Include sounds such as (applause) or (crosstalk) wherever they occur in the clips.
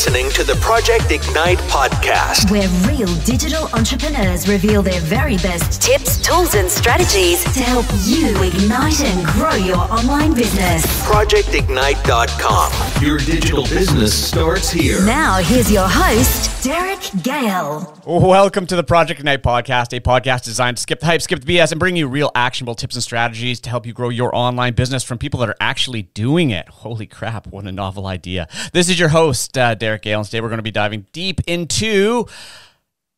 listening to the Project Ignite podcast, where real digital entrepreneurs reveal their very best tips, tools, and strategies to help you ignite and grow your online business. ProjectIgnite.com. Your digital business starts here. Now, here's your host, Derek Gehl. Welcome to the Project Ignite podcast, a podcast designed to skip the hype, skip the BS, and bring you real actionable tips and strategies to help you grow your online business from people that are actually doing it. Holy crap, what a novel idea. This is your host, uh, Derek Gehl, and today we're going to be diving deep into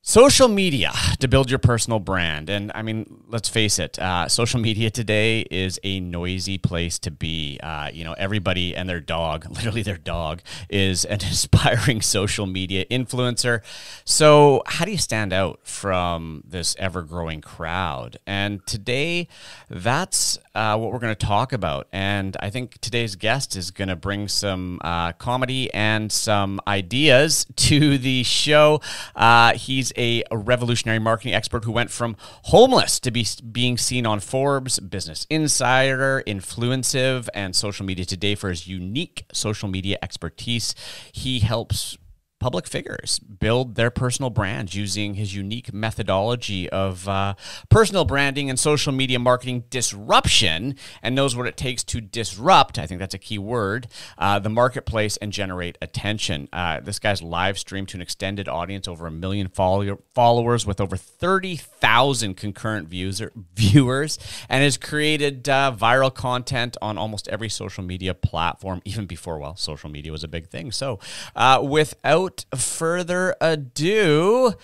Social media to build your personal brand. And I mean, let's face it, uh, social media today is a noisy place to be. Uh, you know, everybody and their dog, (laughs) literally their dog, is an (laughs) aspiring social media influencer. So, how do you stand out from this ever growing crowd? And today, that's uh, what we're going to talk about. And I think today's guest is going to bring some uh, comedy and some ideas to the show. Uh, he's a, revolutionary marketing expert who went from homeless to be being seen on Forbes, Business Insider, Influencive, and Social Media Today for his unique social media expertise. He helps public figures build their personal brands using his unique methodology of uh, personal branding and social media marketing disruption and knows what it takes to disrupt. I think that's a key word uh, the marketplace and generate attention. Uh, this guy's live streamed to an extended audience over a million follow- followers with over 30,000 concurrent views- viewers and has created uh, viral content on almost every social media platform, even before, well, social media was a big thing. So, uh, without without further ado,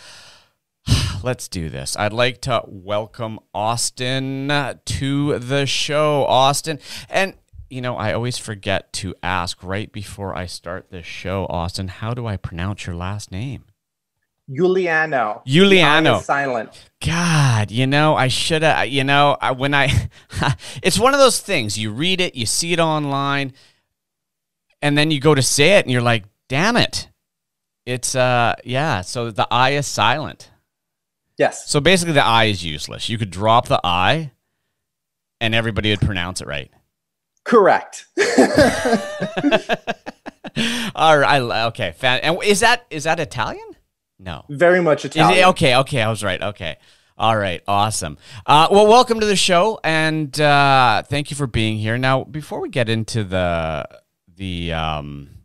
(sighs) let's do this. I'd like to welcome Austin to the show. Austin. And, you know, I always forget to ask right before I start this show, Austin, how do I pronounce your last name? Iuliano. Iuliano. Silent. God, you know, I should have, you know, when I, (laughs) it's one of those things. You read it, you see it online, and then you go to say it, and you're like, damn it. It's uh yeah, so the I is silent. Yes. So basically the I is useless. You could drop the I and everybody would pronounce it right. Correct. (laughs) (laughs) All right. Okay. And is that is that Italian? No. Very much Italian. It, okay. Okay. I was right. Okay. All right. Awesome. Uh, well, welcome to the show, and uh, thank you for being here. Now, before we get into the the um,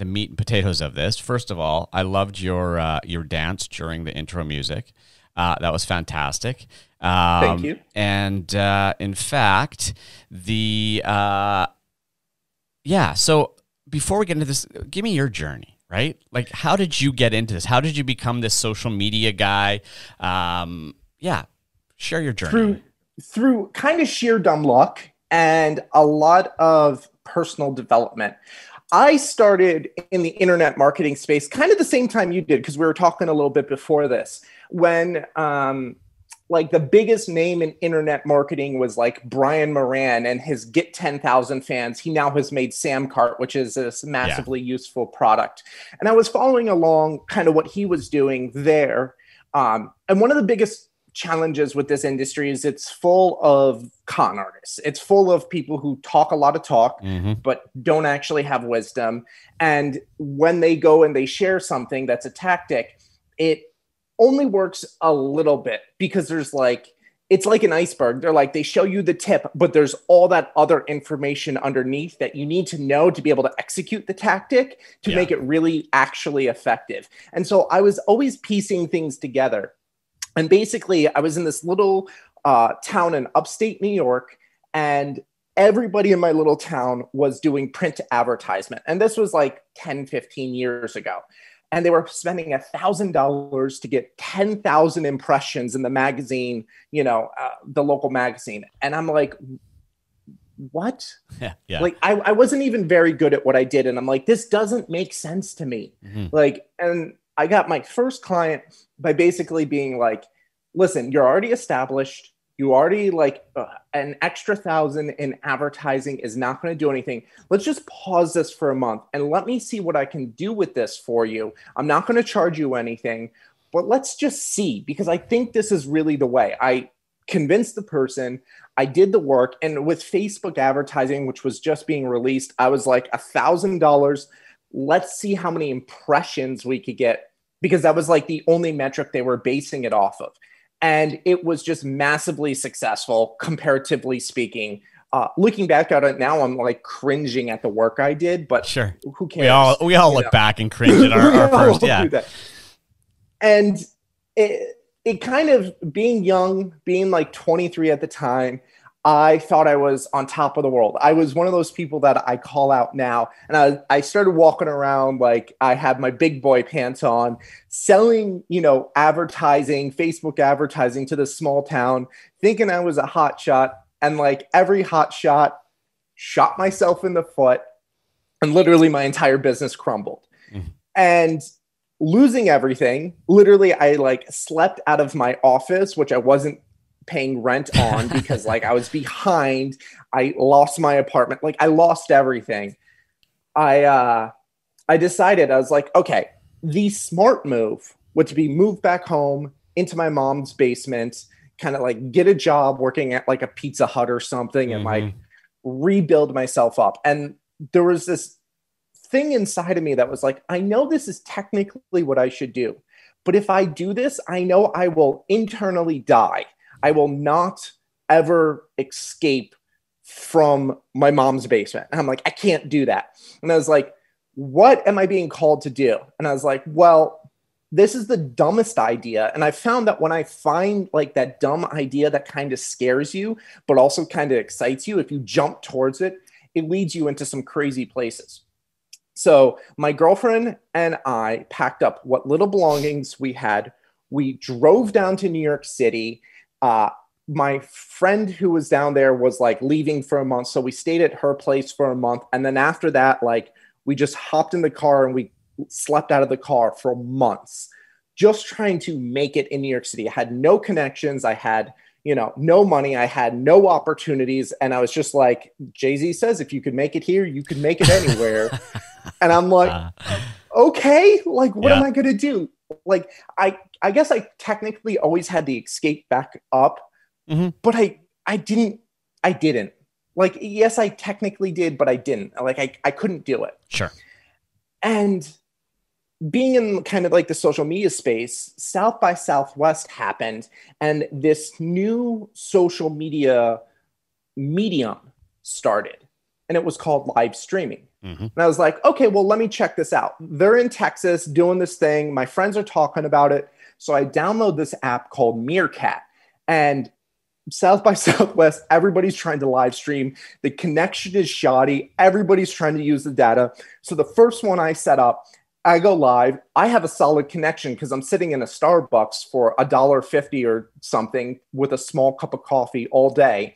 the meat and potatoes of this. First of all, I loved your uh, your dance during the intro music. Uh, that was fantastic. Um, Thank you. And uh, in fact, the uh, yeah. So before we get into this, give me your journey. Right? Like, how did you get into this? How did you become this social media guy? Um, yeah, share your journey. Through through kind of sheer dumb luck and a lot of personal development. I started in the internet marketing space kind of the same time you did because we were talking a little bit before this when um, like the biggest name in internet marketing was like Brian Moran and his Get 10,000 fans. He now has made Samcart, which is this massively yeah. useful product. And I was following along kind of what he was doing there. Um, and one of the biggest challenges with this industry is it's full of con artists. It's full of people who talk a lot of talk, mm-hmm. but don't actually have wisdom. And when they go and they share something that's a tactic, it only works a little bit because there's like, it's like an iceberg. They're like, they show you the tip, but there's all that other information underneath that you need to know to be able to execute the tactic to yeah. make it really actually effective. And so I was always piecing things together and basically, I was in this little uh, town in upstate New York, and everybody in my little town was doing print advertisement. And this was like 10, 15 years ago. And they were spending a thousand dollars to get 10,000 impressions in the magazine, you know, uh, the local magazine. And I'm like, what? (laughs) Yeah, yeah. Like I, I wasn't even very good at what I did. And I'm like, this doesn't make sense to me. Mm-hmm. Like, and I got my first client by basically being like, listen, you're already established. You already like uh, an extra thousand in advertising is not going to do anything. Let's just pause this for a month and let me see what I can do with this for you. I'm not going to charge you anything, but let's just see because I think this is really the way. I convinced the person. I did the work, and with Facebook advertising, which was just being released, I was like a thousand dollars let's see how many impressions we could get because that was like the only metric they were basing it off of. And it was just massively successful, comparatively speaking. Uh, looking back at it now, I'm like cringing at the work I did, but sure, who cares? We all we all look know? back and (laughs) cringe at our, our first, yeah. And it, it kind of being young, being like 23 at the time, I thought I was on top of the world. I was one of those people that I call out now. And I, I started walking around like I had my big boy pants on, selling, you know, advertising, Facebook advertising to this small town, thinking I was a hot shot. And like every hot shot, shot myself in the foot. And literally my entire business crumbled. Mm-hmm. And losing everything, literally, I like slept out of my office, which I wasn't paying rent on (laughs) because like I was behind. I lost my apartment. Like I lost everything. I uh I decided I was like, okay, the smart move would be move back home into my mom's basement, kind of like get a job working at like a Pizza Hut or something mm-hmm. and like mm-hmm. rebuild myself up. And there was this thing inside of me that was like, I know this is technically what I should do. But if I do this, I know I will internally die. I will not ever escape from my mom's basement. And I'm like, I can't do that. And I was like, what am I being called to do? And I was like, well, this is the dumbest idea. And I found that when I find like that dumb idea that kind of scares you, but also kind of excites you, if you jump towards it, it leads you into some crazy places. So my girlfriend and I packed up what little belongings we had. We drove down to New York City uh, my friend who was down there was like leaving for a month. So we stayed at her place for a month. And then after that, like we just hopped in the car and we slept out of the car for months, just trying to make it in New York City. I had no connections. I had, you know, no money. I had no opportunities. And I was just like, Jay Z says, if you could make it here, you could make it anywhere. (laughs) and I'm like, uh, okay, like, what yeah. am I going to do? Like, I I guess I technically always had the escape back up, mm-hmm. but I I didn't I didn't. Like yes, I technically did, but I didn't. Like I, I couldn't do it. Sure. And being in kind of like the social media space, South by Southwest happened, and this new social media medium started, and it was called live streaming. Mm-hmm. And I was like, okay, well, let me check this out. They're in Texas doing this thing. My friends are talking about it. So I download this app called Meerkat. And South by (laughs) Southwest, everybody's trying to live stream. The connection is shoddy. Everybody's trying to use the data. So the first one I set up, I go live. I have a solid connection because I'm sitting in a Starbucks for a dollar fifty or something with a small cup of coffee all day.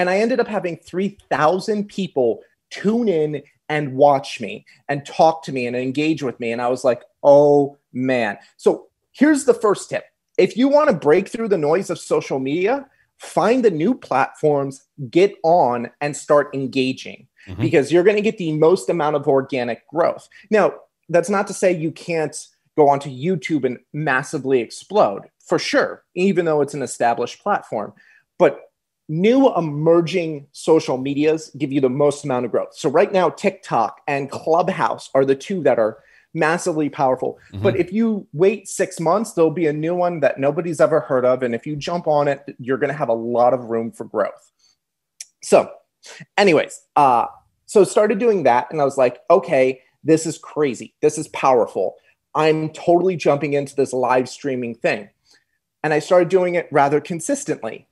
And I ended up having 3,000 people tune in and watch me and talk to me and engage with me. And I was like, oh man. So here's the first tip if you want to break through the noise of social media, find the new platforms, get on, and start engaging mm-hmm. because you're going to get the most amount of organic growth. Now, that's not to say you can't go onto YouTube and massively explode for sure, even though it's an established platform. But new emerging social medias give you the most amount of growth. So, right now, TikTok and Clubhouse are the two that are massively powerful. Mm-hmm. But if you wait six months, there'll be a new one that nobody's ever heard of. And if you jump on it, you're going to have a lot of room for growth. So, anyways, uh, so started doing that. And I was like, okay, this is crazy. This is powerful. I'm totally jumping into this live streaming thing. And I started doing it rather consistently.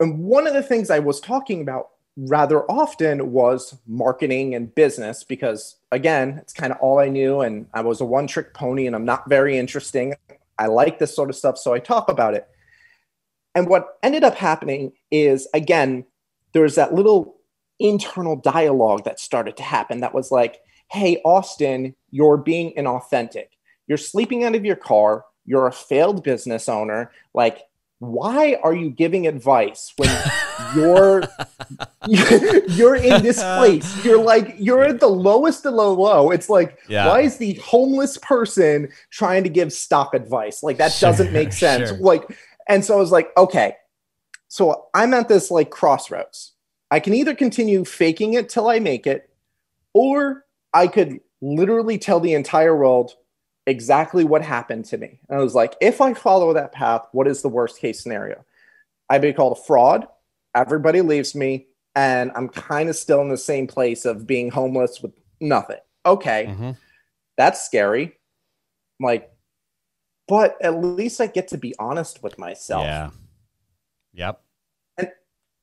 And one of the things I was talking about rather often was marketing and business because again it's kind of all i knew and i was a one trick pony and i'm not very interesting. I like this sort of stuff so i talk about it. And what ended up happening is again there was that little internal dialogue that started to happen that was like hey austin you're being inauthentic. You're sleeping out of your car. You're a failed business owner. Like why are you giving advice when you're (laughs) you're in this place? You're like you're at the lowest of the low. It's like yeah. why is the homeless person trying to give stock advice? Like that sure, doesn't make sense. sure. like and so i was like okay. So i'm at this like crossroads. I can either continue faking it till i make it or I could literally tell the entire world exactly what happened to me. And I was like, if I follow that path, what is the worst case scenario? I'd be called a fraud. Everybody leaves me, and I'm kind of still in the same place of being homeless with nothing. Okay, mm-hmm. that's scary. I'm like, but at least I get to be honest with myself. Yeah. Yep. And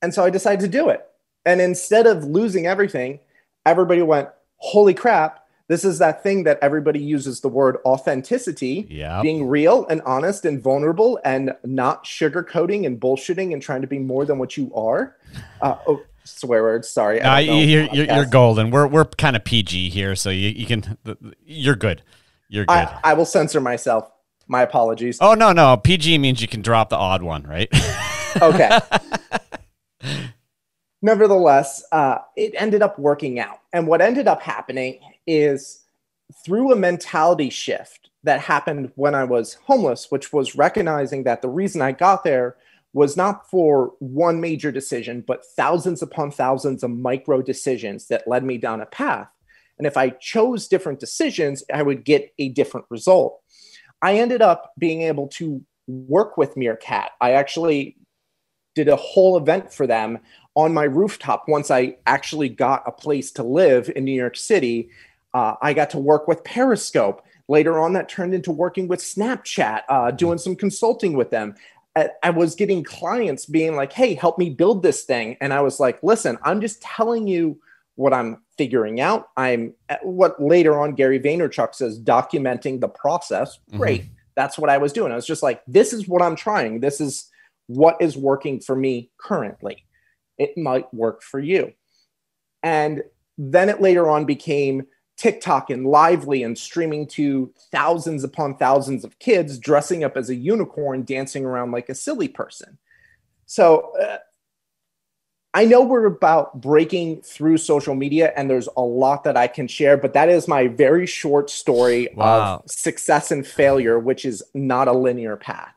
and so I decided to do it. And instead of losing everything, everybody went, "Holy crap, this is that thing that everybody uses the word authenticity, yep. being real and honest and vulnerable and not sugarcoating and bullshitting and trying to be more than what you are. Uh, oh, swear words. Sorry. Uh, you're, you're, you're, golden. We're, we're kind of PG here. So you, you can, you're good. You're good. I, I will censor myself. My apologies. Oh, no, no. PG means you can drop the odd one, right? (laughs) okay. Nevertheless, uh, it ended up working out. And what ended up happening is through a mentality shift that happened when I was homeless, which was recognizing that the reason I got there was not for one major decision, but thousands upon thousands of micro decisions that led me down a path. And if I chose different decisions, I would get a different result. I ended up being able to work with Meerkat. I actually did a whole event for them on my rooftop once I actually got a place to live in New York City uh, I got to work with Periscope. Later on, that turned into working with Snapchat, uh, doing some consulting with them. I, I was getting clients being like, hey, help me build this thing. And I was like, listen, I'm just telling you what I'm figuring out. I'm uh, what later on Gary Vaynerchuk says, documenting the process. Mm-hmm. Great. Mm-hmm. That's what I was doing. I was just like, this is what I'm trying. This is what is working for me currently. It might work for you. And then it later on became TikTok and Lively and streaming to thousands upon thousands of kids dressing up as a unicorn, dancing around like a silly person. So uh, I know we're about breaking through social media, and there's a lot that I can share, but that is my very short story wow. of success and failure, which is not a linear path.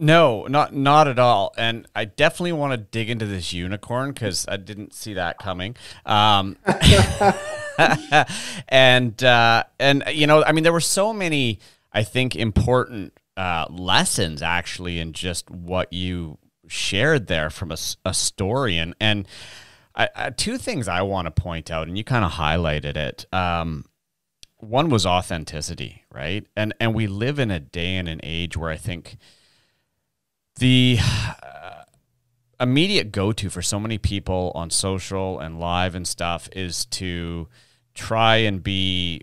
No, not not at all. And I definitely want to dig into this unicorn because I didn't see that coming. Um, (laughs) (laughs) and uh, and you know, I mean, there were so many, I think, important uh, lessons actually in just what you shared there from a, a story. And and I, I, two things I want to point out, and you kind of highlighted it. Um, one was authenticity, right? And and we live in a day and an age where I think the uh, immediate go to for so many people on social and live and stuff is to try and be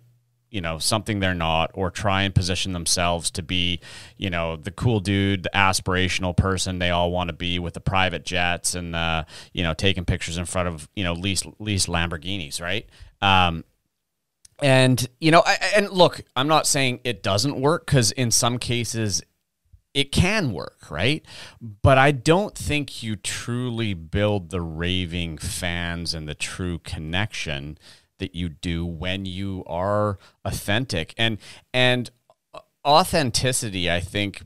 you know something they're not or try and position themselves to be you know the cool dude the aspirational person they all want to be with the private jets and uh, you know taking pictures in front of you know least least lamborghinis right um, and you know I, and look i'm not saying it doesn't work because in some cases it can work, right? But I don't think you truly build the raving fans and the true connection that you do when you are authentic. And and authenticity, I think,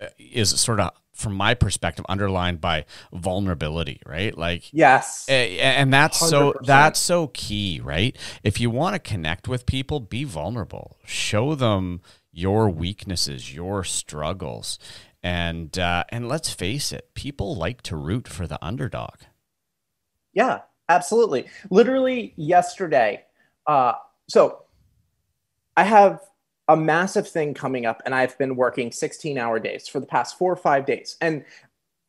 uh, is sort of from my perspective underlined by vulnerability right like yes and that's 100%. so that's so key right if you want to connect with people be vulnerable show them your weaknesses, your struggles. And uh, and let's face it, people like to root for the underdog. Yeah, absolutely. Literally yesterday, uh, so I have a massive thing coming up, and I've been working 16 hour days for the past four or five days. And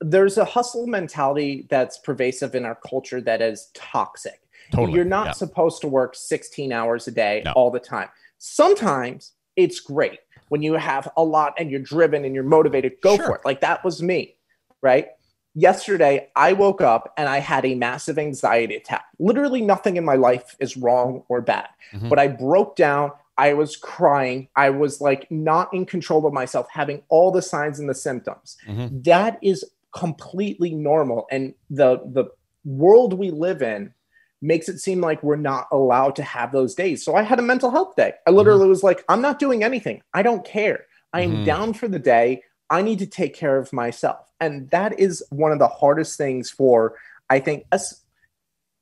there's a hustle mentality that's pervasive in our culture that is toxic. Totally. You're not yeah. supposed to work 16 hours a day no. all the time. Sometimes it's great when you have a lot and you're driven and you're motivated go sure. for it like that was me right yesterday i woke up and i had a massive anxiety attack literally nothing in my life is wrong or bad mm-hmm. but i broke down i was crying i was like not in control of myself having all the signs and the symptoms mm-hmm. that is completely normal and the the world we live in makes it seem like we're not allowed to have those days. So I had a mental health day. I literally mm-hmm. was like, I'm not doing anything. I don't care. I am mm-hmm. down for the day. I need to take care of myself. And that is one of the hardest things for, I think, us,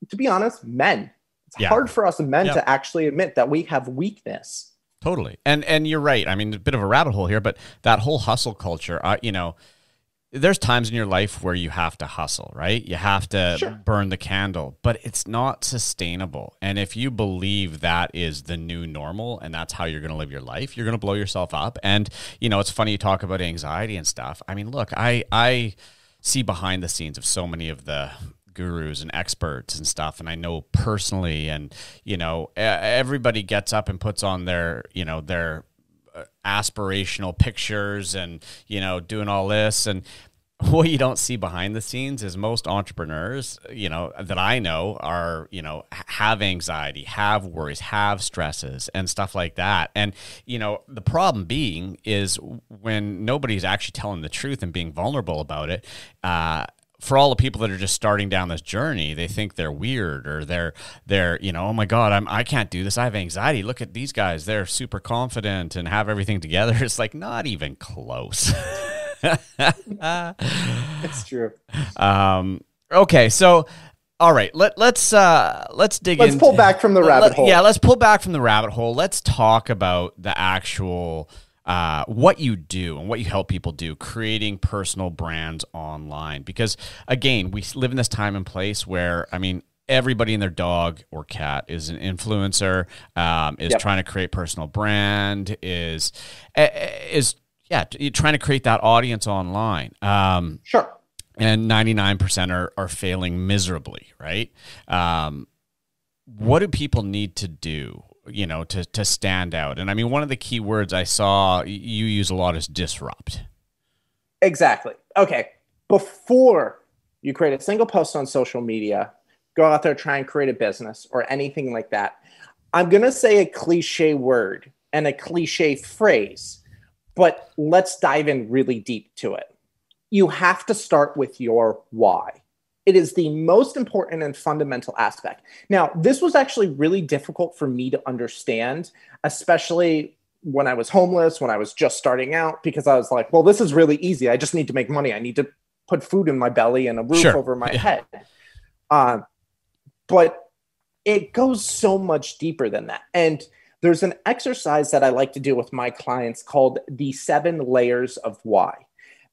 to be honest, men. It's yeah. hard for us men to actually admit that we have weakness. Totally. And and you're right. I mean, a bit of a rabbit hole here, but that whole hustle culture, uh, you know, there's times in your life where you have to hustle, right? You have to sure. burn the candle, but it's not sustainable. And if you believe that is the new normal and that's how you're going to live your life, you're going to blow yourself up. And you know, it's funny you talk about anxiety and stuff. I mean, look, I I see behind the scenes of so many of the gurus and experts and stuff and I know personally and you know everybody gets up and puts on their you know their aspirational pictures and you know doing all this. And what you don't see behind the scenes is most entrepreneurs you know that i know are you know have anxiety have worries have stresses and stuff like that. And you know the problem being is when nobody's actually telling the truth and being vulnerable about it uh, for all the people that are just starting down this journey, they think they're weird or they're they're you know oh my god I'm I can't do this I have anxiety. Look at these guys they're super confident and have everything together. (laughs) It's like not even close. (laughs) it's true. Um, okay, so all right, let let's uh let's dig let's into, pull back from the rabbit let, hole. Yeah, let's pull back from the rabbit hole. Let's talk about the actual uh, what you do and what you help people do, creating personal brands online. Because again, we live in this time and place where, I mean, everybody and their dog or cat is an influencer, um, is yep. trying to create personal brand, is is yeah, trying to create that audience online. Um, sure. And 99% are, are failing miserably, right? Um, what do people need to do you know, to to stand out. And I mean, one of the key words I saw you use a lot is disrupt. Exactly. Okay. Before you create a single post on social media, go out there try and create a business or anything like that. I'm going to say a cliche word and a cliche phrase, but let's dive in really deep to it. You have to start with your why. It is the most important and fundamental aspect. Now, this was actually really difficult for me to understand, especially when I was homeless, when I was just starting out, because I was like, well, this is really easy. I just need to make money. I need to put food in my belly and a roof sure. over my head. Uh, but it goes so much deeper than that. And there's an exercise that I like to do with my clients called the seven layers of why.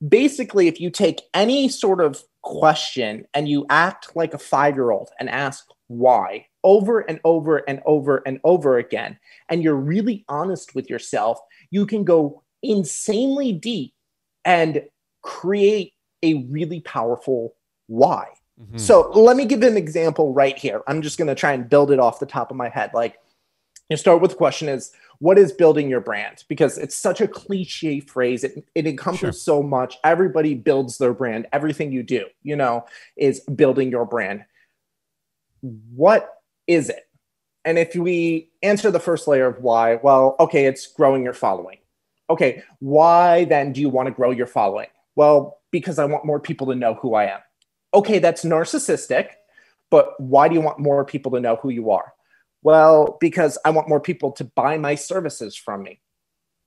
Basically, if you take any sort of question and you act like a five year old and ask why over and over and over and over again, and you're really honest with yourself, you can go insanely deep and create a really powerful why. Mm-hmm. So let me give an example right here. I'm just going to try and build it off the top of my head. Like, you start with the question is what is building your brand? Because it's such a cliche phrase. It, it encompasses sure. so much. Everybody builds their brand. Everything you do you know is building your brand. What is it? And if we answer the first layer of why well okay it's growing your following. Okay why then do you want to grow your following? Well because i want more people to know who i am. Okay that's narcissistic but why do you want more people to know who you are well, because I want more people to buy my services from me.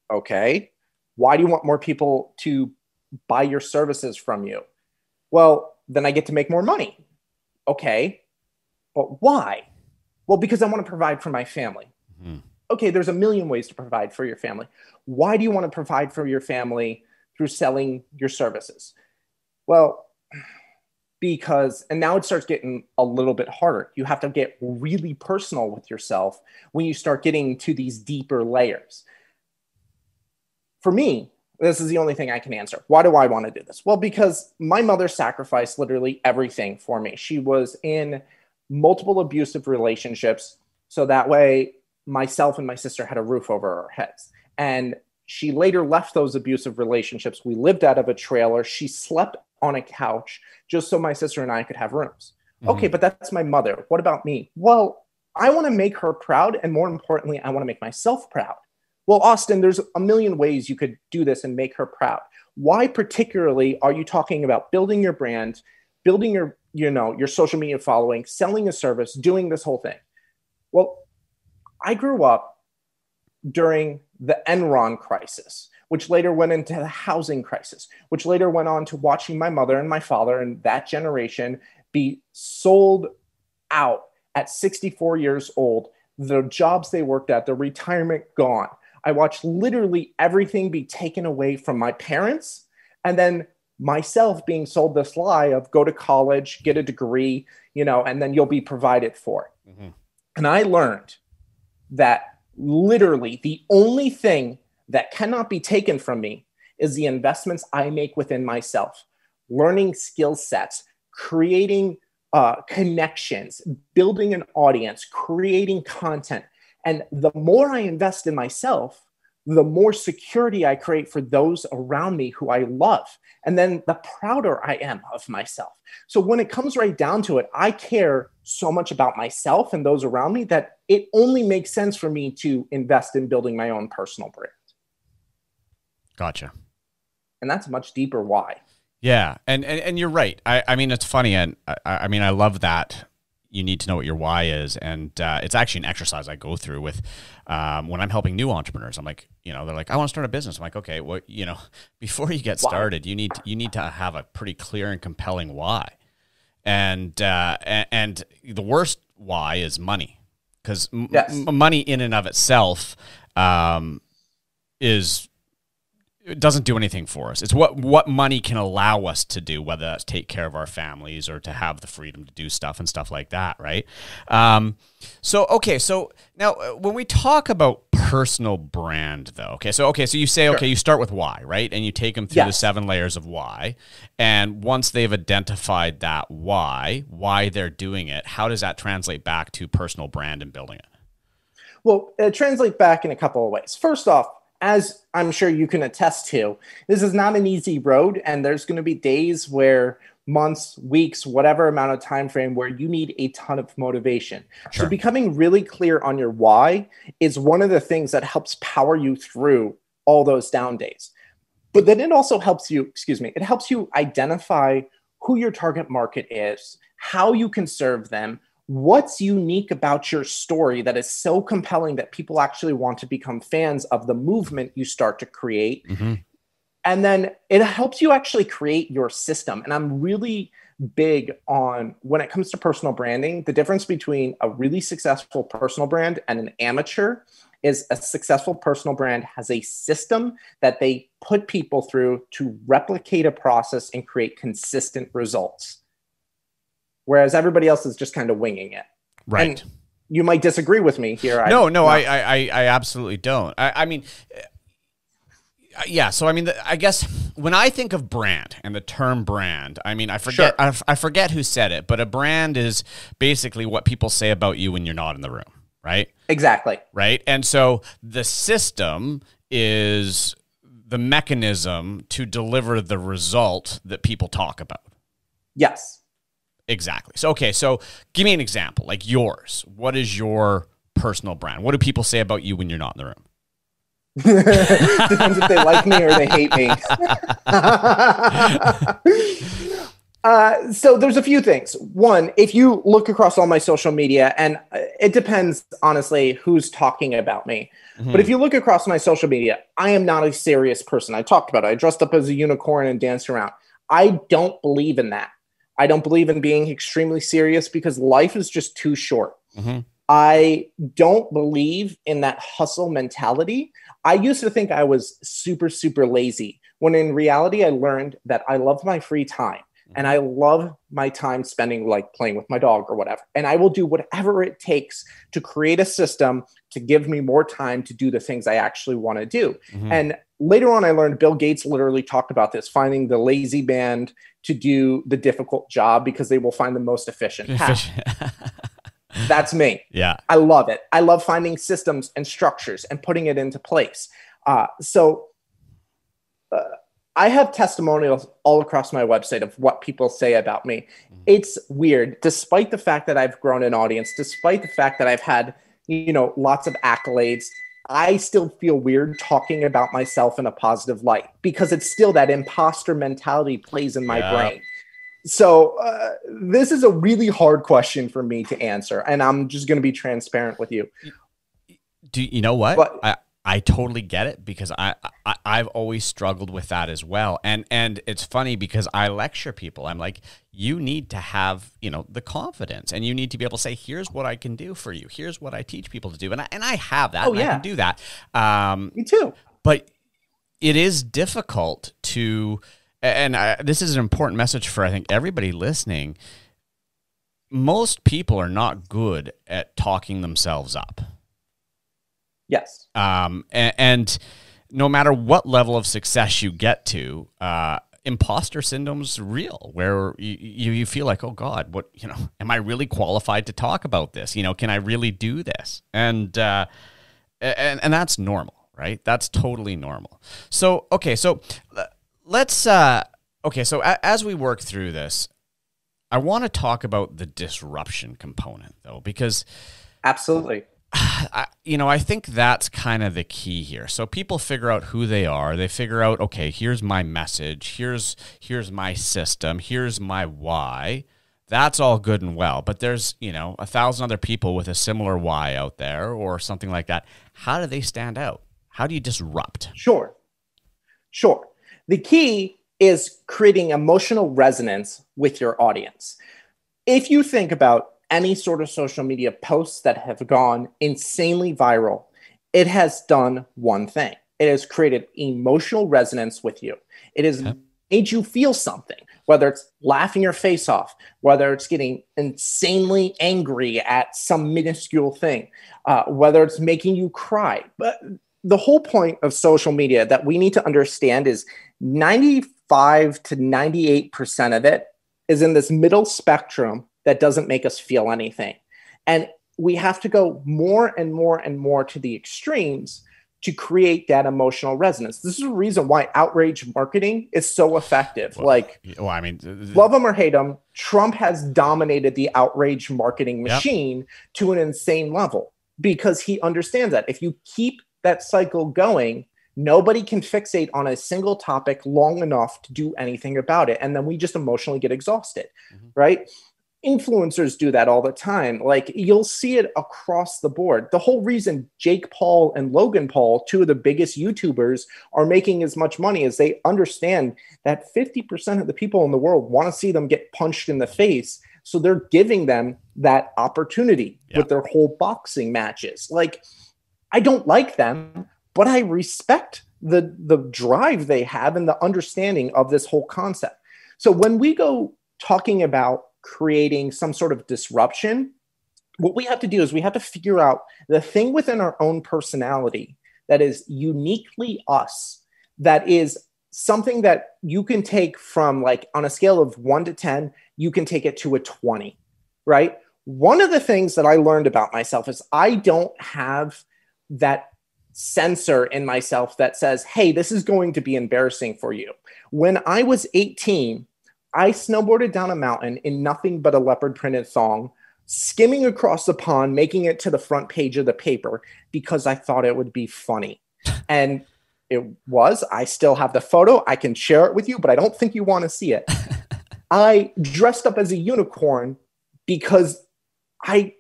Okay. Why do you want more people to buy your services from you? Well, then I get to make more money. Okay. But why? Well, because I want to provide for my family. Mm-hmm. Okay, there's a million ways to provide for your family. Why do you want to provide for your family through selling your services? Well, because and now it starts getting a little bit harder. You have to get really personal with yourself when you start getting to these deeper layers. For me this is the only thing i can answer. Why do i want to do this? Well because my mother sacrificed literally everything for me. She was in multiple abusive relationships so that way myself and my sister had a roof over our heads. And she later left those abusive relationships. We lived out of a trailer. She slept on a couch just so my sister and I could have rooms. Mm-hmm. Okay, but that's my mother. What about me? Well, I want to make her proud. And more importantly, I want to make myself proud. Well, Austin, there's a million ways you could do this and make her proud. Why particularly are you talking about building your brand, building your, you know, your social media following, selling a service, doing this whole thing? Well, I grew up during the Enron crisis which later went into the housing crisis, which later went on to watching my mother and my father and that generation be sold out at 64 years old, the jobs they worked at, the retirement gone. I watched literally everything be taken away from my parents and then myself being sold this lie of go to college, get a degree, you know, and then you'll be provided for. Mm-hmm. And I learned that literally the only thing that cannot be taken from me is the investments I make within myself, learning skill sets, creating uh, connections, building an audience, creating content. And the more I invest in myself, the more security I create for those around me who I love. And then the prouder I am of myself. So when it comes right down to it, I care so much about myself and those around me that it only makes sense for me to invest in building my own personal brand. Gotcha. And that's a much deeper why. Yeah, and and, and you're right. I, I mean, it's funny, and I, I mean, I love that you need to know what your why is, and uh, it's actually an exercise I go through with um, when I'm helping new entrepreneurs. I'm like, you know, they're like, I want to start a business. I'm like, okay, well, you know, (laughs) before you get started, you need to, you need to have a pretty clear and compelling why, and uh, and, and the worst why is money, because yes. m- money in and of itself um, is it doesn't do anything for us. It's what what money can allow us to do, whether that's take care of our families or to have the freedom to do stuff and stuff like that, right? Um, so okay, so now uh, when we talk about personal brand, though, okay, so okay, so you say okay, you start with why, right, and you take them through yes. the seven layers of why, and once they've identified that why, why they're doing it, how does that translate back to personal brand and building it? Well, it translates back in a couple of ways. First off, as I'm sure you can attest to, this is not an easy road, and there's going to be days where months, weeks, whatever amount of time frame where you need a ton of motivation. Sure. So becoming really clear on your why is one of the things that helps power you through all those down days. But then it also helps you, excuse me, it helps you identify who your target market is, how you can serve them, what's unique about your story that is so compelling that people actually want to become fans of the movement you start to create? Mm-hmm. and then it helps you actually create your system. And i'm really big on when it comes to personal branding the difference between a really successful personal brand and an amateur is a successful personal brand has a system that they put people through to replicate a process and create consistent results whereas everybody else is just kind of winging it. Right. And you might disagree with me here. No, no, I, I, I absolutely don't. I, I mean, uh, yeah. So I mean, I guess when I think of brand and the term brand, I mean, I forget, sure. I, I forget who said it, but a brand is basically what people say about you when you're not in the room, right? Exactly. Right. And so the system is the mechanism to deliver the result that people talk about. Yes. Exactly. So okay, so give me an example, like yours. What is your personal brand? What do people say about you when you're not in the room? Depends if they like me or they hate me. (laughs) uh, so there's a few things. One, if you look across all my social media, and uh, it depends honestly who's talking about me. Mm-hmm. But if you look across my social media, I am not a serious person. I talked about it. I dressed up as a unicorn and danced around. I don't believe in that. I don't believe in being extremely serious because life is just too short. Mm-hmm. I don't believe in that hustle mentality. I used to think I was super, super lazy when in reality, I learned that I love my free time and I love my time spending like playing with my dog or whatever. And I will do whatever it takes to create a system to give me more time to do the things I actually want to do. Mm-hmm. And later on, I learned Bill Gates literally talked about this finding the lazy band to do the difficult job because they will find the most efficient path. (laughs) That's me. Yeah. I love it. I love finding systems and structures and putting it into place. Uh, so, uh, I have testimonials all across my website of what people say about me. Mm-hmm. It's weird, despite the fact that I've grown an audience, despite the fact that I've had, you know, lots of accolades. I still feel weird talking about myself in a positive light because it's still that imposter mentality plays in my yeah. brain. So uh, this is a really hard question for me to answer, and I'm just going to be transparent with you. Do you know what? But, I I totally get it because I, I I've always struggled with that as well. And and it's funny because I lecture people. I'm like, you need to have, you know, the confidence and you need to be able to say, here's what I can do for you. Here's what I teach people to do. And I and I have that. Oh, and I can do that. Um Me too. but it is difficult to and I, this is an important message for i think everybody listening most people are not good at talking themselves up Yes. um, and, and no matter what level of success you get to uh, imposter syndrome's real where you, you, feel like oh god what you know (laughs) am i really qualified to talk about this you know can i really do this and uh, and, and that's normal right that's totally normal so okay so let's uh okay so a- as we work through this i want to talk about the disruption component though because Absolutely. (sighs) I, you know, I think that's kind of the key here. So people figure out who they are. They figure out, okay, here's my message. Here's here's my system. Here's my why. That's all good and well, but there's you know a thousand other people with a similar why out there or something like that. How do they stand out? How do you disrupt? Sure. Sure. The key is creating emotional resonance with your audience. If you think about any sort of social media posts that have gone insanely viral, it has done one thing it has created emotional resonance with you. It has made you feel something, whether it's laughing your face off, whether it's getting insanely angry at some minuscule thing, uh, whether it's making you cry. But the whole point of social media that we need to understand is 95 to 98% of it is in this middle spectrum that doesn't make us feel anything. And we have to go more and more and more to the extremes to create that emotional resonance. This is the reason why outrage marketing is so effective. like, Well, I mean, love them or hate them, Trump has dominated the outrage marketing Yep. machine to an insane level because he understands that if you keep that cycle going, nobody can fixate on a single topic long enough to do anything about it. And then we just emotionally get exhausted, Mhm. right? Influencers do that all the time. Like you'll see it across the board. The whole reason Jake Paul and Logan Paul, two of the biggest YouTubers, are making as much money is they understand that 50% of the people in the world want to see them get punched in the face. So they're giving them that opportunity Yeah. with their whole boxing matches. Like, I don't like them, but I respect the the drive they have and the understanding of this whole concept. So when we go talking about creating some sort of disruption, what we have to do is we have to figure out the thing within our own personality that is uniquely us, that is something that you can take from like on a scale of one to 10, you can take it to a 20, right? One of the things that I learned about myself is I don't have that sensor in myself that says, hey, this is going to be embarrassing for you. When I was 18, I snowboarded down a mountain in nothing but a leopard printed thong, skimming across the pond, making it to the front page of the paper because I thought it would be funny. (laughs) And it was. I still have the photo. I can share it with you, but I don't think you want to see it. (laughs) I dressed up as a unicorn because I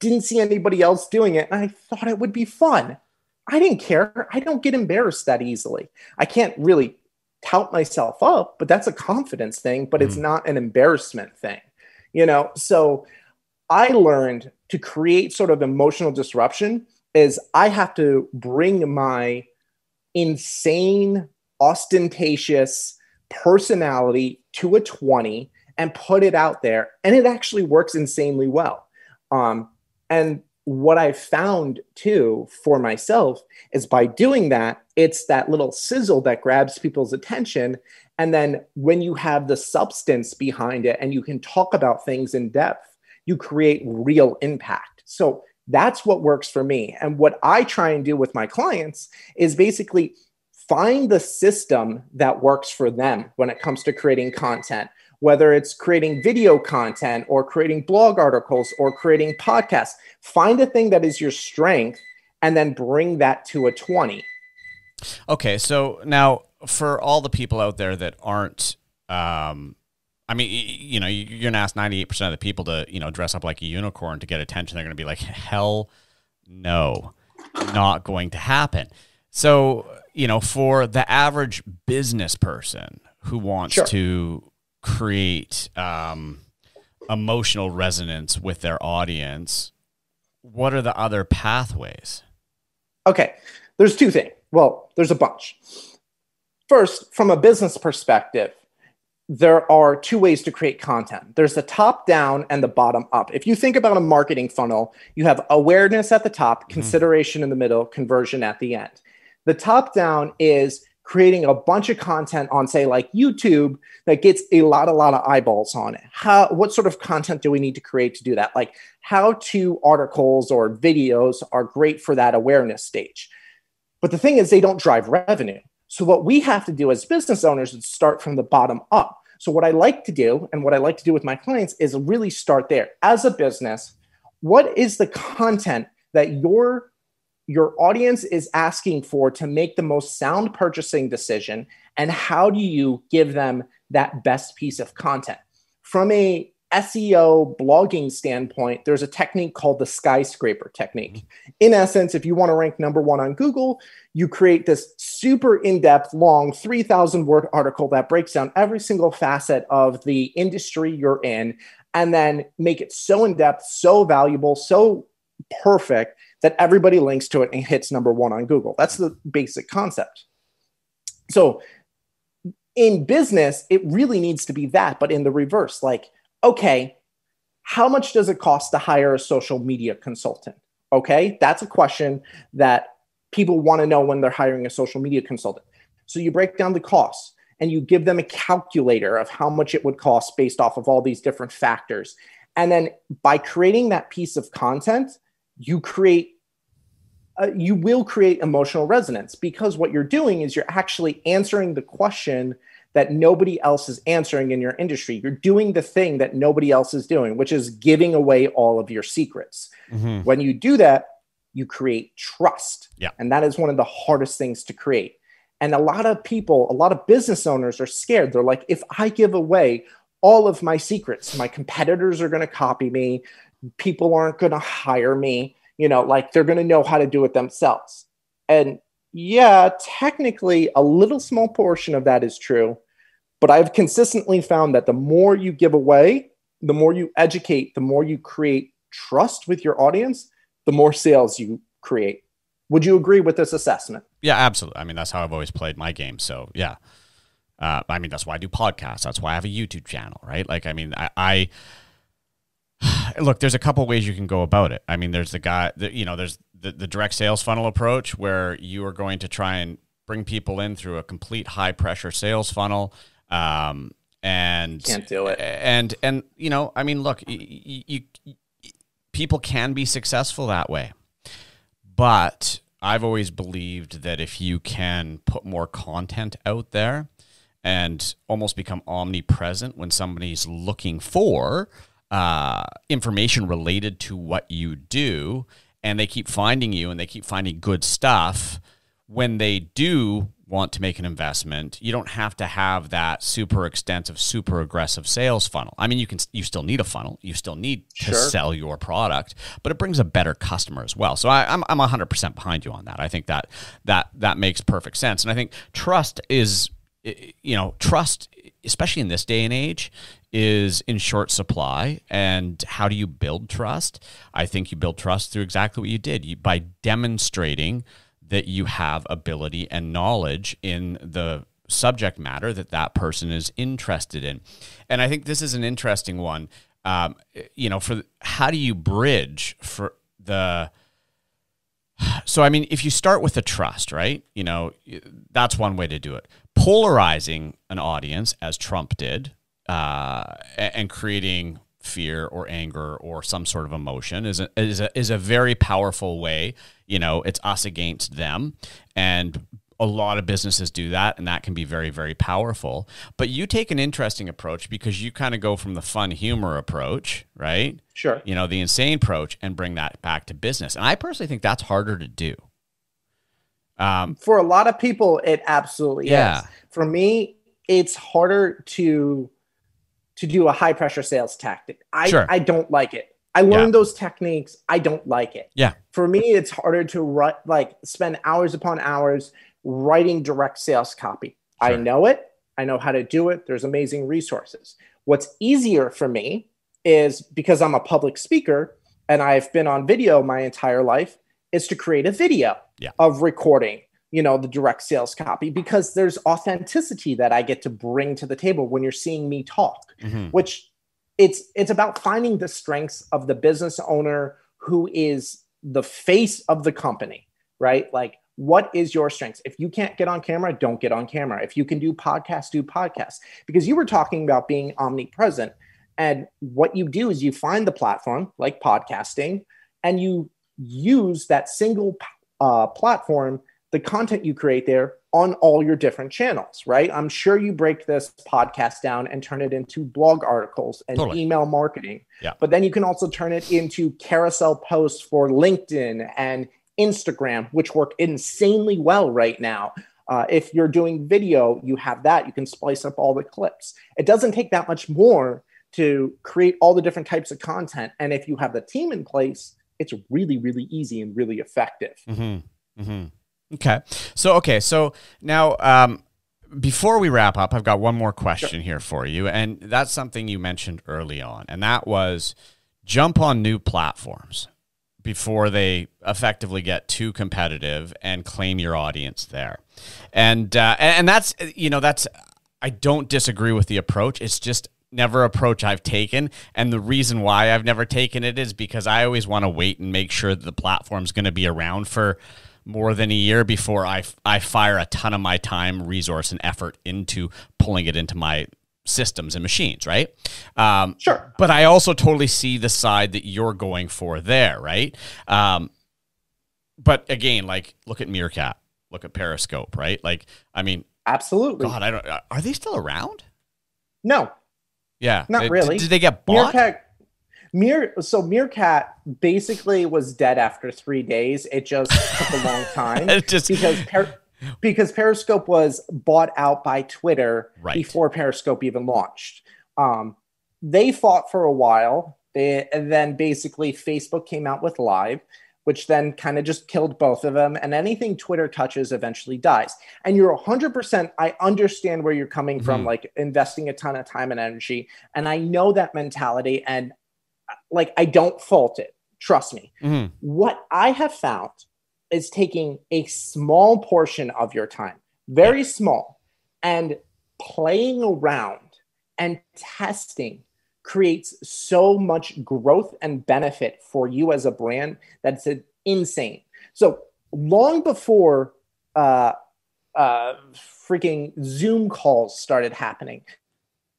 didn't see anybody else doing it and I thought it would be fun. I didn't care. I don't get embarrassed that easily. I can't really tout myself up, but that's a confidence thing, but it's Mm. not an embarrassment thing. You know, so I learned to create sort of emotional disruption is I have to bring my insane, ostentatious personality to a 20 and put it out there. And it actually works insanely well. Um, and what I've found too for myself is by doing that, it's that little sizzle that grabs people's attention. And then when you have the substance behind it and you can talk about things in depth, you create real impact. So that's what works for me. And what I try and do with my clients is basically find the system that works for them when it comes to creating content, whether it's creating video content or creating blog articles or creating podcasts. Find a thing that is your strength and then bring that to a 20. Okay, so now for all the people out there that aren't, um, I mean, you know, you- you're gonna ask 98 percent of the people to, you know, dress up like a unicorn to get attention. They're gonna be like, hell, no. not going to happen. So, you know, for the average business person who wants Sure. to create um, emotional resonance with their audience, what are the other pathways? Okay, there's two things. Well, there's a bunch. First, from a business perspective, there are two ways to create content there's the top down and the bottom up. If you think about a marketing funnel, you have awareness at the top, consideration in the middle, conversion at the end. The top down is creating a bunch of content on say like YouTube that gets a lot a lot of eyeballs on it. How what sort of content do we need to create to do that? Like how to articles or videos are great for that awareness stage. But the thing is they don't drive revenue. So what we have to do as business owners is start from the bottom up. So what I like to do and what I like to do with my clients is really start there. As a business, what is the content that your your audience is asking for to make the most sound purchasing decision and how do you give them that best piece of content? From a SEO blogging standpoint there's a technique called the skyscraper technique. In essence if you want to rank number 1 on Google you create this super in-depth long 3000 word article that breaks down every single facet of the industry you're in and then make it so in-depth so valuable so perfect that everybody links to it and hits number one on Google. That's the basic concept. So in business, it really needs to be that, but in the reverse, like, okay, how much does it cost to hire a social media consultant? Okay, that's a question that people want to know when they're hiring a social media consultant. So you break down the costs and you give them a calculator of how much it would cost based off of all these different factors. And then by creating that piece of content, you create uh, you will create emotional resonance because what you're doing is you're actually answering the question that nobody else is answering in your industry. You're doing the thing that nobody else is doing, which is giving away all of your secrets. Mm-hmm. When you do that, you create trust. Yeah. And that is one of the hardest things to create. And a lot of people, a lot of business owners are scared. They're like, if I give away all of my secrets, my competitors are going to copy me, people aren't going to hire me you know like they're going to know how to do it themselves and yeah technically a little small portion of that is true but i've consistently found that the more you give away the more you educate the more you create trust with your audience the more sales you create would you agree with this assessment Yeah, absolutely. I mean, that's how I've always played my game. So yeah, uh, I mean, that's why I do podcasts. That's why I have a YouTube channel, right? Like, I mean, I, I look. There's a couple ways you can go about it. I mean, there's the guy, the, you know, there's the, the direct sales funnel approach where you are going to try and bring people in through a complete high pressure sales funnel. Um, and Can't do it. And and you know, I mean, look, you, you, you people can be successful that way. But I've always believed that if you can put more content out there and almost become omnipresent when somebody's looking for uh, information related to what you do, and they keep finding you and they keep finding good stuff, when they do want to make an investment, you don't have to have that super extensive, super aggressive sales funnel. I mean, you can you still need a funnel, you still need to sell your product, but it brings a better customer as well. So I, I'm I'm 100 percent behind you on that. I think that that that makes perfect sense, and I think trust is you know trust, especially in this day and age. Is in short supply, and how do you build trust? I think you build trust through exactly what you did you, by demonstrating that you have ability and knowledge in the subject matter that that person is interested in. And I think this is an interesting one. Um, you know, for how do you bridge for the so I mean, if you start with the trust, right? You know, that's one way to do it. Polarizing an audience, as Trump did, uh, and creating fear or anger or some sort of emotion is a, is a, is a very powerful way. You know, it's us against them, and a lot of businesses do that, and that can be very very powerful. But you take an interesting approach because you kind of go from the fun humor approach, right? sure you know, the insane approach and bring that back to business. And I personally think that's harder to do. Um, for a lot of people it absolutely Yeah. is for me it's harder to to do a high pressure sales tactic i Sure. i don't like it I learned yeah. those techniques. I don't like it. Yeah. For me, it's harder to write, like spend hours upon hours writing direct sales copy. Sure. I know it. I know how to do it. There's amazing resources. What's easier for me is because I'm a public speaker and I've been on video my entire life is to create a video yeah. of recording you know the direct sales copy because there's authenticity that i get to bring to the table when you're seeing me talk mm-hmm. which it's it's about finding the strengths of the business owner who is the face of the company right? Like what is your strengths? If you can't get on camera don't get on camera. If you can do podcasts do podcasts because you were talking about being omnipresent and what you do is you find the platform like podcasting and you use that single uh, platform the content you create there on all your different channels, right? I'm sure you break this podcast down and turn it into blog articles and totally. email marketing. Yeah. But then you can also turn it into carousel posts for LinkedIn and Instagram, which work insanely well right now. Uh, if you're doing video, you have that. You can splice up all the clips. It doesn't take that much more to create all the different types of content. And if you have the team in place, it's really, really easy and really effective. Mm-hmm. Mm-hmm. Okay. So okay. So now, um, before we wrap up, I've got one more question sure. here for you, and that's something you mentioned early on, and that was jump on new platforms before they effectively get too competitive and claim your audience there, and uh, and that's you know that's I don't disagree with the approach. It's just never approach I've taken. And the reason why I've never taken it is because I always want to wait and make sure that the platform's going to be around for more than a year before I, I fire a ton of my time, resource, and effort into pulling it into my systems and machines, right? Um, sure. But I also totally see the side that you're going for there, right? Um, but again, like look at Meerkat, look at Periscope, right? Like, I mean, absolutely. God, I don't. Are they still around? No. Yeah, not really. Did, did they get bought? Meerkat, Meer so Meerkat basically was dead after three days. It just took a long time. (laughs) just because per- because Periscope was bought out by Twitter right. before Periscope even launched. Um, they fought for a while. They, and then basically Facebook came out with Live, which then kind of just killed both of them. And anything Twitter touches eventually dies. And you're 100%, I understand where you're coming mm-hmm. from, like investing a ton of time and energy. And I know that mentality. And like I don't fault it. Trust me. Mm-hmm. What I have found is taking a small portion of your time, very small, and playing around and testing creates so much growth and benefit for you as a brand that's insane. So long before uh, uh, freaking Zoom calls started happening,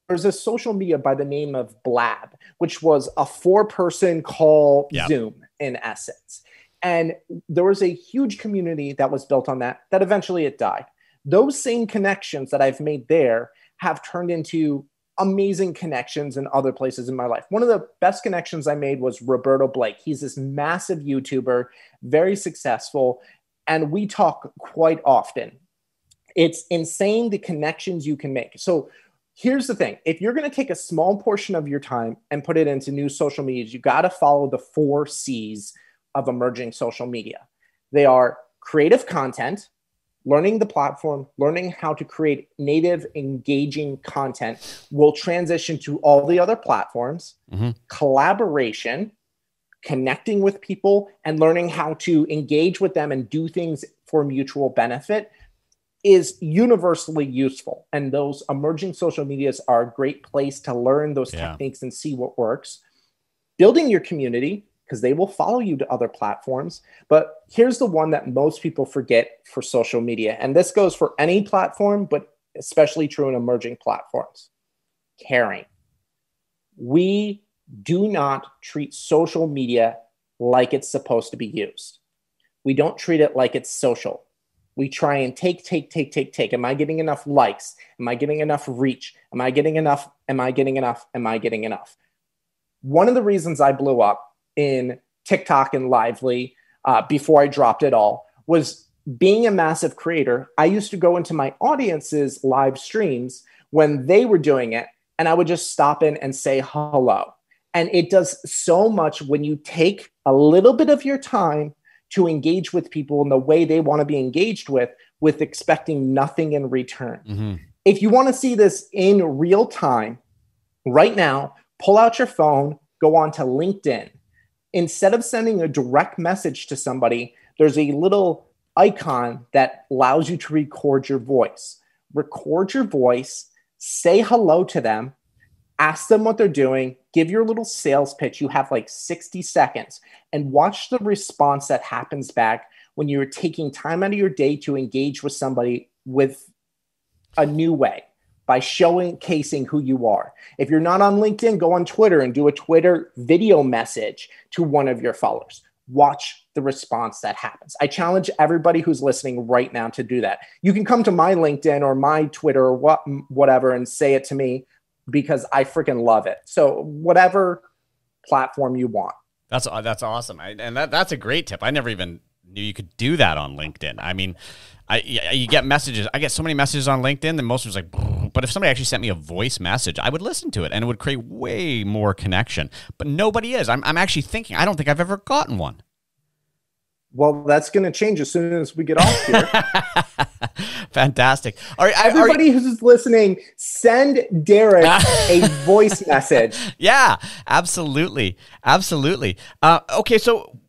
there's a social media by the name of Blab, which was a four person call. Zoom in essence. And there was a huge community that was built on that, that eventually it died. Those same connections that I've made there have turned into amazing connections in other places in my life. One of the best connections I made was Roberto Blake. He's this massive YouTuber, very successful, and we talk quite often. It's insane the connections you can make. So, here's the thing if you're going to take a small portion of your time and put it into new social medias, you got to follow the four C's of emerging social media. They are creative content, learning the platform, learning how to create native, engaging content will transition to all the other platforms, mm-hmm. collaboration, connecting with people, and learning how to engage with them and do things for mutual benefit is universally useful. And those emerging social medias are a great place to learn those yeah. techniques and see what works. Building your community, because they will follow you to other platforms. But here's the one that most people forget for social media. And this goes for any platform, but especially true in emerging platforms caring. We do not treat social media like it's supposed to be used. We don't treat it like it's social we try and take, take, take, take, take. Am I getting enough likes? Am I getting enough reach? Am I getting enough? Am I getting enough? Am I getting enough? One of the reasons I blew up in TikTok and Lively uh, before I dropped it all was being a massive creator. I used to go into my audience's live streams when they were doing it, and I would just stop in and say hello. And it does so much when you take a little bit of your time to engage with people in the way they want to be engaged with, with expecting nothing in return. Mm-hmm. If you want to see this in real time, right now, pull out your phone, go on to LinkedIn. Instead of sending a direct message to somebody, there's a little icon that allows you to record your voice. Record your voice, say hello to them, ask them what they're doing, give your little sales pitch. You have like 60 seconds and watch the response that happens back when you're taking time out of your day to engage with somebody with a new way by showing casing who you are. If you're not on LinkedIn, go on Twitter and do a Twitter video message to one of your followers. Watch the response that happens. I challenge everybody who's listening right now to do that. You can come to my LinkedIn or my Twitter or what, whatever and say it to me because I freaking love it. So whatever platform you want. That's uh, that's awesome, I, and that that's a great tip. I never even knew you could do that on LinkedIn. I mean, I you get messages. I get so many messages on LinkedIn that most of like, but if somebody actually sent me a voice message, I would listen to it and it would create way more connection. But nobody is. I'm I'm actually thinking. I don't think I've ever gotten one. Well, that's going to change as soon as we get off here. (laughs) Fantastic. All right, everybody who's listening, send Derek (laughs) a voice message. Yeah, absolutely, absolutely. Uh, okay, so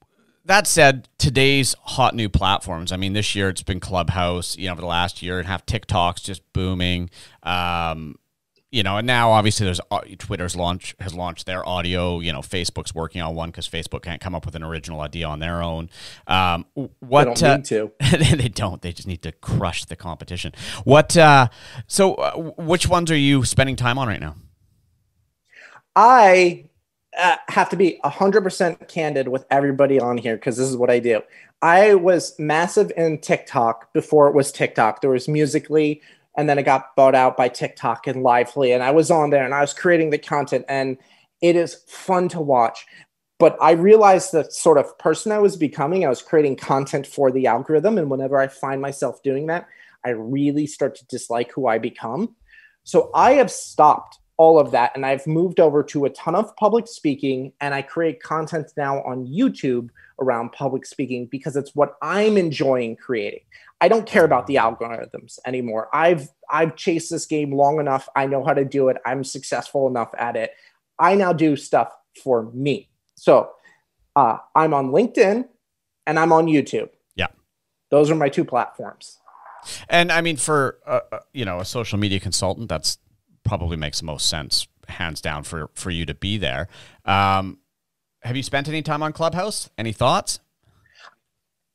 that said, today's hot new platforms. I mean, this year it's been Clubhouse. You know, over the last year and half, TikTok's just booming. Um, you know, and now obviously there's uh, Twitter's launch has launched their audio. You know, Facebook's working on one because Facebook can't come up with an original idea on their own. Um, what they don't uh, need to. (laughs) they don't. They just need to crush the competition. What? Uh, so, uh, which ones are you spending time on right now? I uh, have to be 100% candid with everybody on here because this is what I do. I was massive in TikTok before it was TikTok. There was Musical.ly, and then it got bought out by TikTok and Lively. And I was on there and I was creating the content, and it is fun to watch. But I realized the sort of person I was becoming, I was creating content for the algorithm. And whenever I find myself doing that, I really start to dislike who I become. So I have stopped all of that and I've moved over to a ton of public speaking and I create content now on YouTube around public speaking because it's what I'm enjoying creating. I don't care about the algorithms anymore. I've I've chased this game long enough. I know how to do it. I'm successful enough at it. I now do stuff for me. So uh, I'm on LinkedIn and I'm on YouTube. Yeah, those are my two platforms. And I mean, for uh, uh you know a social media consultant, that's probably makes the most sense, hands down, for for you to be there. Um, have you spent any time on Clubhouse? Any thoughts?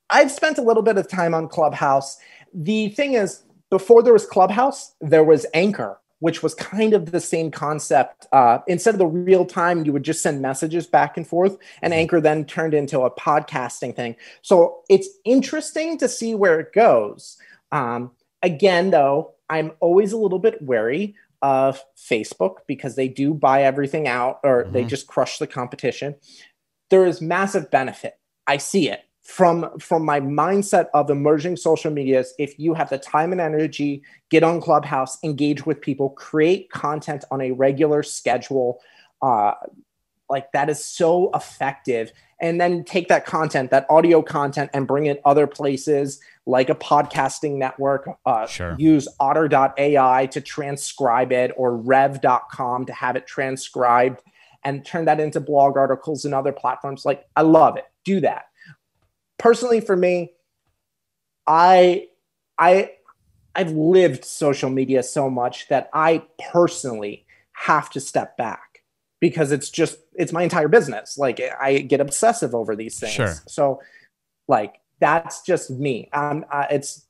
I've spent a little bit of time on Clubhouse. The thing is, before there was Clubhouse, there was Anchor, which was kind of the same concept. Uh, instead of the real time, you would just send messages back and forth, and Anchor then turned into a podcasting thing. So it's interesting to see where it goes. Um, again, though, I'm always a little bit wary of Facebook because they do buy everything out or mm-hmm. they just crush the competition. There is massive benefit. I see it from from my mindset of emerging social medias if you have the time and energy get on clubhouse engage with people create content on a regular schedule uh, like that is so effective and then take that content that audio content and bring it other places like a podcasting network uh, sure. use otter.ai to transcribe it or rev.com to have it transcribed and turn that into blog articles and other platforms like i love it do that personally for me, I I I've lived social media so much that I personally have to step back because it's just it's my entire business. Like I get obsessive over these things. Sure. So like that's just me. Um, uh, it's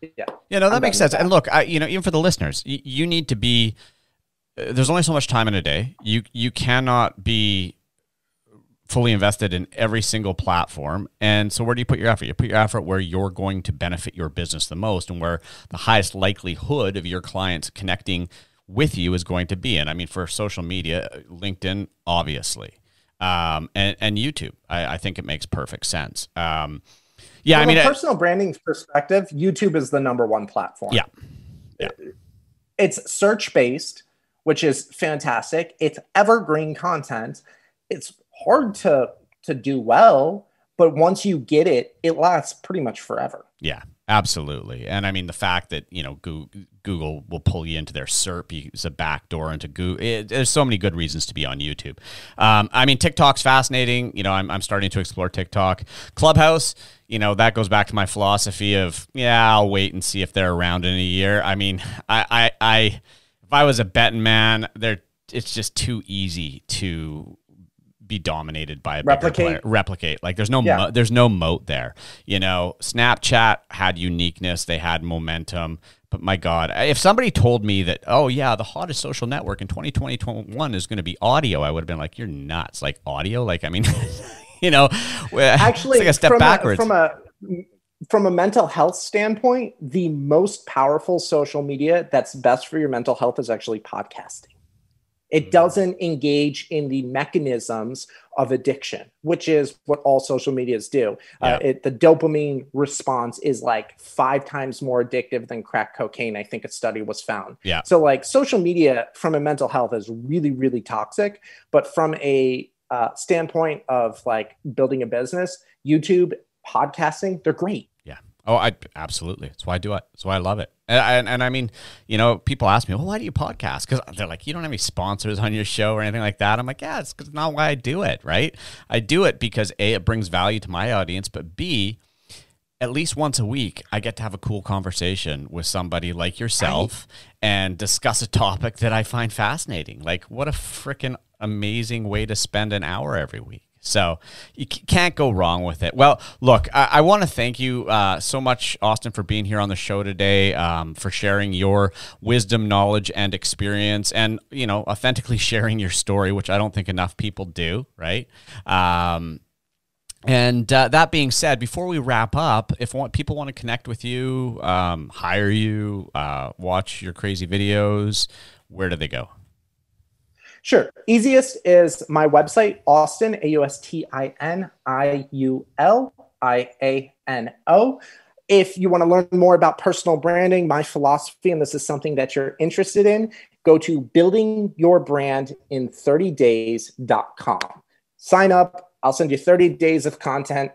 yeah. Yeah, no, that I'm makes sense. That. And look, I, you know, even for the listeners, you, you need to be. Uh, there's only so much time in a day. You you cannot be fully invested in every single platform. And so, where do you put your effort? You put your effort where you're going to benefit your business the most and where the highest likelihood of your clients connecting with you is going to be. And I mean, for social media, LinkedIn, obviously, um, and, and YouTube, I, I, think it makes perfect sense. Um, yeah, From I mean, a personal I, branding perspective, YouTube is the number one platform. Yeah. Yeah. It's search based which is fantastic. It's evergreen content. It's hard to to do well, but once you get it, it lasts pretty much forever. Yeah, absolutely. And I mean, the fact that, you know, Google will pull you into their SERP is a backdoor into Google. It, there's so many good reasons to be on YouTube. Um, I mean, TikTok's fascinating. You know, I'm, I'm starting to explore TikTok. Clubhouse, you know, that goes back to my philosophy of, yeah, I'll wait and see if they're around in a year. I mean, I, I, I if I was a betting man, they're, it's just too easy to be dominated by a replicate? replicate. Like there's no yeah. mo- there's no moat there. You know snapchat had uniqueness. They had momentum. But my god if somebody told me that oh yeah the hottest social network in 2021 is going to be audio i would have been like you're nuts. Like audio? Like i mean (laughs) you know (laughs) actually like a step from backwards. a, from a from a mental health standpoint the most powerful social media that's best for your mental health is actually podcasting it mm-hmm. doesn't engage in the mechanisms of addiction, which is what all social medias do. Uh, yeah. Uh, it, the dopamine response is like five times more addictive than crack cocaine. I think a study was found. Yeah. So, like, social media from a mental health is really, really toxic. But from a uh, standpoint of like building a business, YouTube, podcasting, they're great. Oh, I absolutely. That's why I do it. That's why I love it. And, and, and I mean, you know, people ask me, well, why do you podcast? Because they're like, you don't have any sponsors on your show or anything like that. I'm like, yeah, it's not why I do it, right? I do it because A, it brings value to my audience, but B, at least once a week, I get to have a cool conversation with somebody like yourself right. and discuss a topic that I find fascinating. Like, what a freaking amazing way to spend an hour every week. So you can't go wrong with it. Well, look, I, I want to thank you uh, so much, Austin, for being here on the show today, um, for sharing your wisdom, knowledge, and experience, and you know, authentically (laughs) sharing your story, which I don't think enough people do. Right. Um, and uh, that being said, before we wrap up, if want, people want to connect with you, um, hire you, uh, watch your crazy videos, where do they go? Sure. Easiest is my website, Austin, A U S T I N I U L I A N O. If you want to learn more about personal branding, my philosophy, and this is something that you're interested in, go to buildingyourbrandin30days.com. Sign up. I'll send you 30 days of content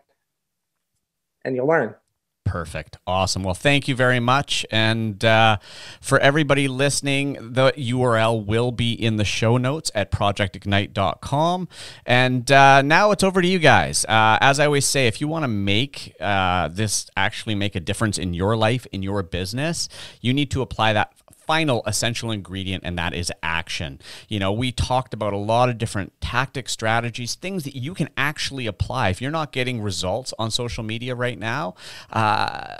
and you'll learn. Perfect. Awesome. Well, thank you very much. And uh, for everybody listening, the URL will be in the show notes at projectignite.com. And uh, now it's over to you guys. Uh, as I always say, if you want to make uh, this actually make a difference in your life, in your business, you need to apply that final essential ingredient, and that is action. You know, we talked about a lot of different tactics, strategies, things that you can actually apply. If you're not getting results on social media right now, uh,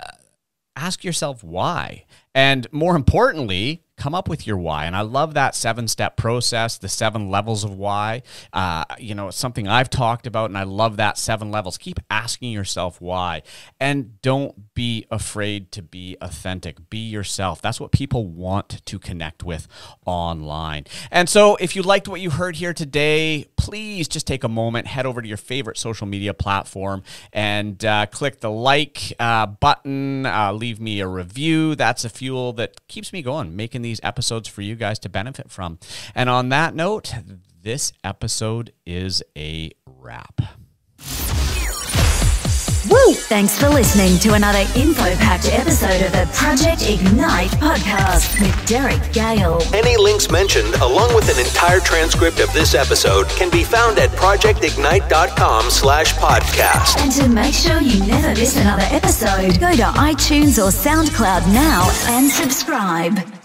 ask yourself why. And more importantly, come up with your why. And I love that seven step process, the seven levels of why. Uh, you know, it's something I've talked about, and I love that seven levels. Keep asking yourself why. And don't be afraid to be authentic. Be yourself. That's what people want to connect with online. And so, if you liked what you heard here today, please just take a moment, head over to your favorite social media platform, and uh, click the like uh, button, uh, leave me a review. That's a fuel that keeps me going, making these episodes for you guys to benefit from. And on that note, this episode is a wrap. Woo! Thanks for listening to another info-packed episode of the Project Ignite podcast with Derek Gehl. Any links mentioned, along with an entire transcript of this episode, can be found at projectignite.com slash podcast. And to make sure you never miss another episode, go to iTunes or SoundCloud now and subscribe.